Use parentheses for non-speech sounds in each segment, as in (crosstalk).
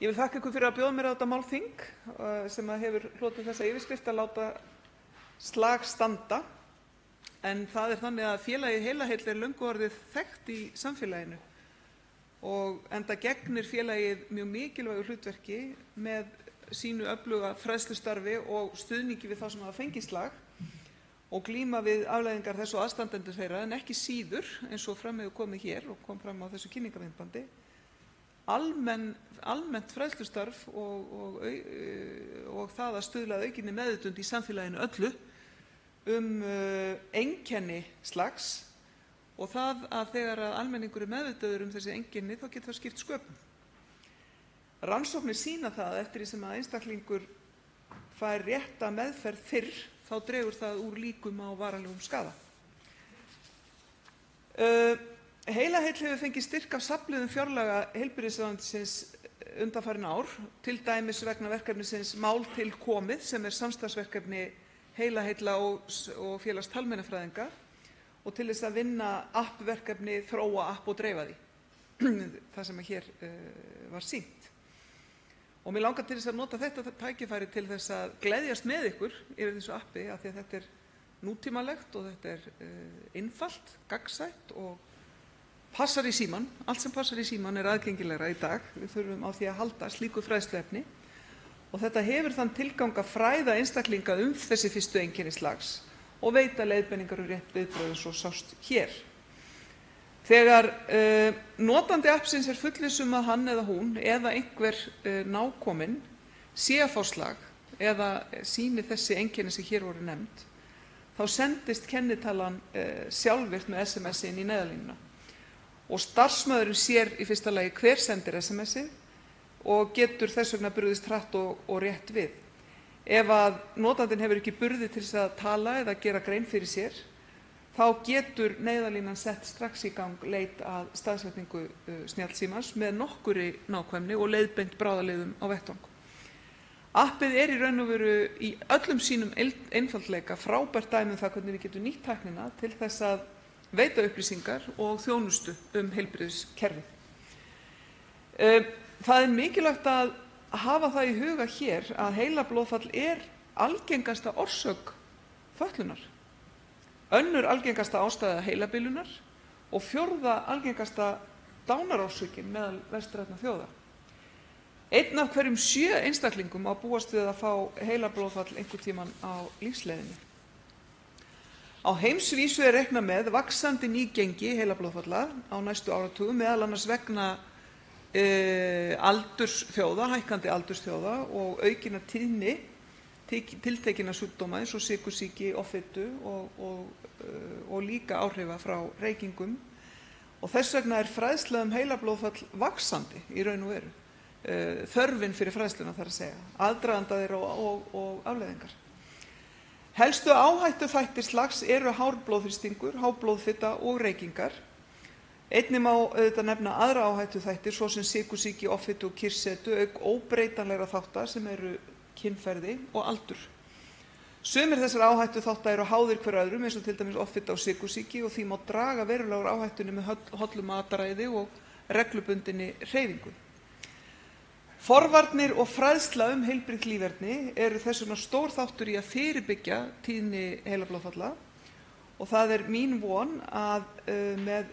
Ég vil þakka ykkur fyrir að bjóða mér á þetta málþing sem hefur hlotið þessa yfirskrift að láta slag standa. En það er þannig að félagið Heilaheill er löngu orðið þekkt í samfélaginu og enda gegnir félagið mjög mikilvægu hlutverki með sínu öfluga fræðslustarfi og stuðningi við þá sem hafa fengið slag og glíma við afleiðingar þess og aðstandendur þeirra en ekki síður, eins og fram hefur komið hér og kom fram á þessu kynningarmyndbandi, almennt fræðslustarf og, og, og það að stuðla aukinni meðvitund í samfélaginu öllu um einkenni slags og það að þegar að almenningur er meðvitaður um þessi einkenni þá getur það skipt sköpum. Rannsóknir sýna það að eftir því sem að einstaklingur fær rétta meðferð fyrr þá dregur það úr líkum á varanlegum skaða. Heilaheill hefur fengið styrk af safnliðum fjárlaga heilbrigðisráðuneytisins undanfarin ár, t.d. vegna verkefnisins Mál til komið sem er samstarfsverkefni Heilaheilla og Félags talmeinafræðinga og til þess að vinna appverkefni Þróa app og dreifa því, (clears throat) það sem hér var sýnt. Og mér langar til þess að nota þetta tækifæri til þess að gleðjast með ykkur yfir þessu appi af því að þetta er nútímalegt og þetta er einfalt, gagnsætt og passar í símann. Allt sem passar í símann er aðgengilegra í dag. Við þurfum á því að halda slíku fræðsluefni og þetta hefur þann tilgang að fræða einstaklinga um þessi fyrstu einkenni slags og veita leiðbeiningar um rétt viðbrögð eins og sást hér. Þegar notandi appsins er fullviss um að hann eða hún eða einhver nákominn sé að fá slag eða sýni þessi einkenni sem hér voru nefnd þá sendist kennitalan sjálfvirkt með SMS inn í neyðarlínuna og starfsmaðurinn sér í fyrsta lagi hver sendir SMS-ið og getur þess vegna brugðist hratt og, og rétt við. Ef að notandinn hefur ekki burði til þess að tala eða gera grein fyrir sér, þá getur neyðarlínan sett strax í gang leit að staðsetningu uh, snjallsímans með nokkuri nákvæmni og leiðbeint bráðaleiðum á vettvang. Appið er í raun og veru í öllum sínum einfaldleika frábært dæmi um það hvernig við getum nýtt tæknina til þess að veita upplýsingar og þjónustu um heilbrigðiskerfið. Það er mikilvægt að hafa það í huga hér að heilablóðfall er algengasta orsök fötlunar, önnur algengasta ástæða heilabilunar og fjórða algengasta dánarorsökin meðal vestrænna þjóða. Einn af hverjum sjö einstaklingum á búast við að fá heilablóðfall einhver tíman á lífsleiðinni. Á heimsvísu er reiknað með vaxandi nýgengi heilablóðfalla á næstu áratugum, annars vegna uh, aldurs þjóða, hækkandi aldurs þjóða og aukinnar tíðni tiltekinna sjúkdóma eins og sykursýki, offitu og, og, uh, og líka áhrifa frá reykingum. Og þess vegna er fræðsla um heilablóðfall vaxandi í raun og veru. Uh, þörfin fyrir fræðsluna þar að segja, aðdraganda þeirra og, og, og afleðingar. Helstu áhættuþættir slags eru hár blóðþrýstingur, há blóðfita og reykingar. Einnig má auðvitað nefna aðra áhættuþættir svo sem sykursýki, offitu og kyrrsetu auk óbreytanlegra þátta sem eru kynferði og aldur. Sumir þessara áhættuþátta eru háðir hver öðrum eins og til dæmis offita og sykursýki og því má draga verulega úr áhættunni með hollu mataræði og reglubundinni hreyfingu. Forvarnir og fræðsla um heilbrigt líferni eru þess vegna stór þáttur í að fyrirbyggja tíðni heilablóðfalla og það er mín von að með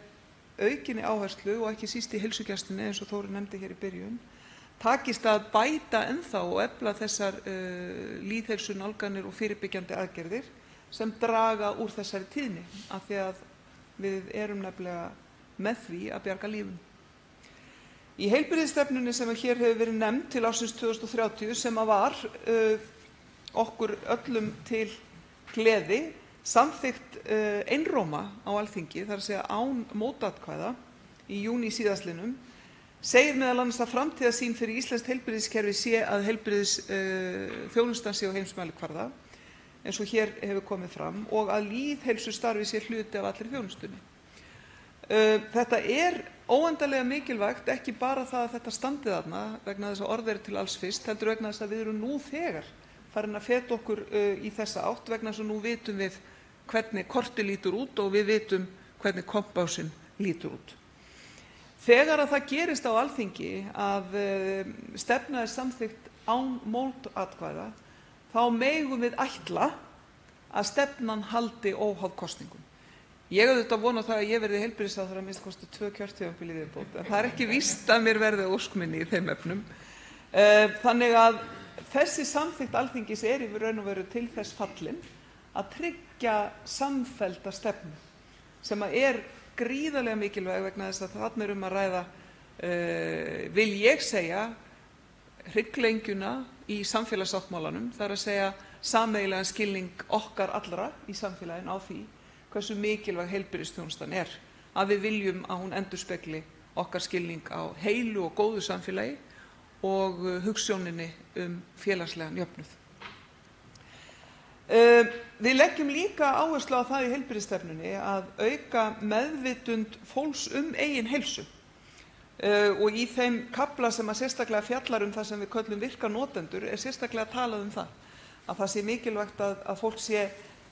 aukinni áherslu og ekki síst í heilsugæslunni eins og Þóri nefndi hér í byrjun takist að bæta ennþá og efla þessar uh, lýðheilsunálganir og fyrirbyggjandi aðgerðir sem draga úr þessari tíðni af því að við erum nefnilega með því að bjarga lífum. Í heilbrigðisstefnunni sem hér hefur verið nefnd til ársins 2030 sem var uh, okkur öllum til gleði samþykkt uh, einróma á Alþingi, þar að segja án mótatkvæða í júni síðastlinum, segir meðal annars að framtíðarsýn fyrir íslenskt heilbrigðiskerfi sé að heilbrigðisþjónustan sé á heimsmælikvarða eins og hér hefur komið fram og að lýðheilsustarfi sé hluti af allri þjónustunni. Þetta er óendanlega mikilvægt, ekki bara það að þetta standi þarna vegna þess að orð er til alls fyrst, heldur vegna þess að við erum nú þegar farin að feta okkur í þessa átt vegna þess að nú vitum við hvernig kortið lítur út og við vitum hvernig kompásinn lítur út. Þegar það gerist á Alþingi að stefna er samþykkt án mótatkvæða þá megum við ætla að stefnan haldi óháð kosningum. Ég auðvitað vona það að ég verði heilbrigðisráðherra að minnsta kosti tvö kjörtímabil í viðbót en það er ekki víst að mér verði ósk minni í þeim efnum. Þannig að þessi samþykkt Alþingis er í raun og veru til þess fallin að tryggja samfellda stefnu sem er gríðarlega mikilvæg vegna þess að þarna er um að ræða, vil ég segja, hrygglengjuna í samfélagssáttmálanum, það er að segja sameiginlegan skilning okkar allra í samfélaginu á því hversu mikilvæg heilbrigðisþjónustan er, að við viljum að hún endurspegli okkar skilning á heilu og góðu samfélagi og hugsjóninni um félagslegan jöfnuð. Við leggjum líka áherslu á það í heilbrigðisstefnunni að auka meðvitund fólks um eigin heilsu og í þeim kafla sem sérstaklega fjallar um það sem við köllum virka notendur er sérstaklega talað um það að það sé mikilvægt að fólk sé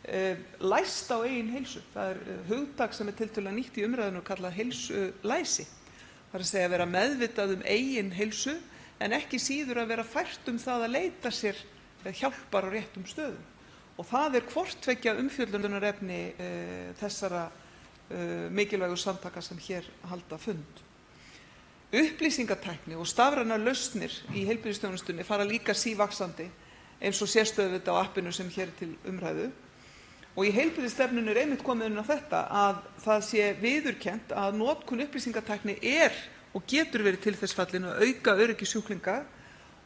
læst á eigin heilsu. Það er hugtak sem er tiltölulega nýtt í umræðunni og kallað heilsulæsi, það er að segja að vera meðvitað um eigin heilsu en ekki síður að vera fært um það að leita sér hjálpar á réttum stöðum. Og það er hvort tveggja umfjöllunarefni þessara mikilvægu samtaka sem hér halda fund. Upplýsingatækni og stafrænar lausnir í heilbrigðisþjónustunni fara líka sívaxandi eins og sést auðvitað á appinu sem hér til umræðu. Og í heilbrigðisstefnunni er einmitt komið inn á þetta að það sé viðurkennt að notkun upplýsingatækni er og getur verið til þess fallin að auka öryggi sjúklinga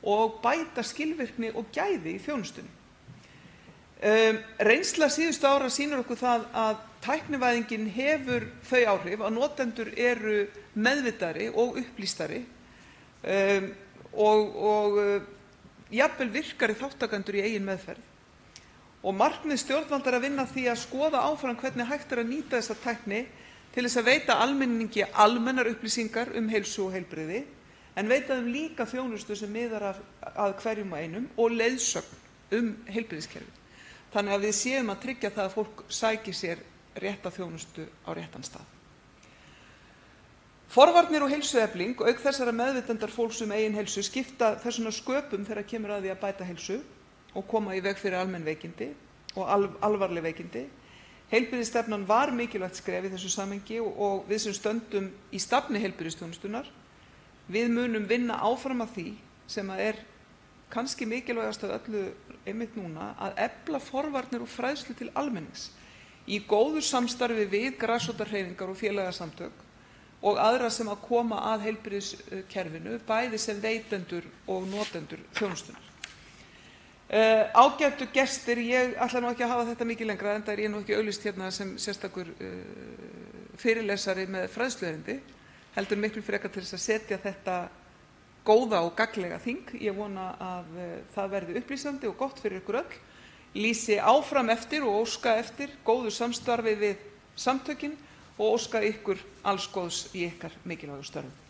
og bæta skilvirkni og gæði í þjónustunni. Reynsla síðustu ára sýnir okkur það að tæknivæðingin hefur þau áhrif að notendur eru meðvitaðri og upplýstari og jafnvel virkari þátttakendur í eigin meðferð. Markmið stjórnvalda er að vinna að því að skoða áfram hvernig hægt er að nýta þessa tækni til að veita almenningi almennar upplýsingar um heilsu og heilbrigði en veita þeim líka þjónustu sem miðar að hverjum og einum og leiðsögn um heilbrigðiskerfið þannig að við séum að tryggja það að fólk sæki sér rétta þjónustu á réttan stað. Forvarnir og heilsuefling, auk þessara meðvitundar fólks um eigin heilsu, skipta þess vegna sköpum þegar kemur að því að bæta heilsu og koma í veg fyrir almenn veikindi og alvarleg veikindi. Heilbrigðisstefnan var mikilvægt skref í þessu samhengi og við sem stöndum í stafni heilbrigðisþjónustunnar munum vinna áfram að því sem er kannski mikilvægast af öllu einmitt núna, að efla forvarnir og fræðslu til almennings í góðu samstarfi við grasrótarhreyfingar og félagasamtök og aðra sem koma að heilbrigðiskerfinu, bæði sem veitendur og notendur þjónustunnar. Ágætu gestir, ég ætla nú ekki að hafa þetta mikið lengra enda er ég nú ekki auglýst hérna sem sérstakur fyrirlesari með fræðsluerindi, heldur miklu frekar til þess að setja þetta góða og gagnlega þing. Ég vona að það verði upplýsandi og gott fyrir ykkur öll, lýsi áfram eftir og óska eftir góðu samstarfi við samtökin og óska ykkur alls góðs í ykkar mikilvægu störfum.